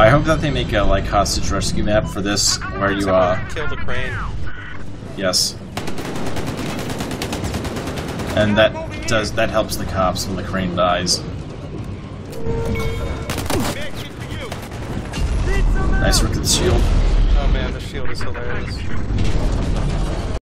I hope that they make a like hostage rescue map for this, where you uh kill the crane. yes, and that does that helps the cops when the crane dies. Nice work with the shield. Oh man, the shield is hilarious.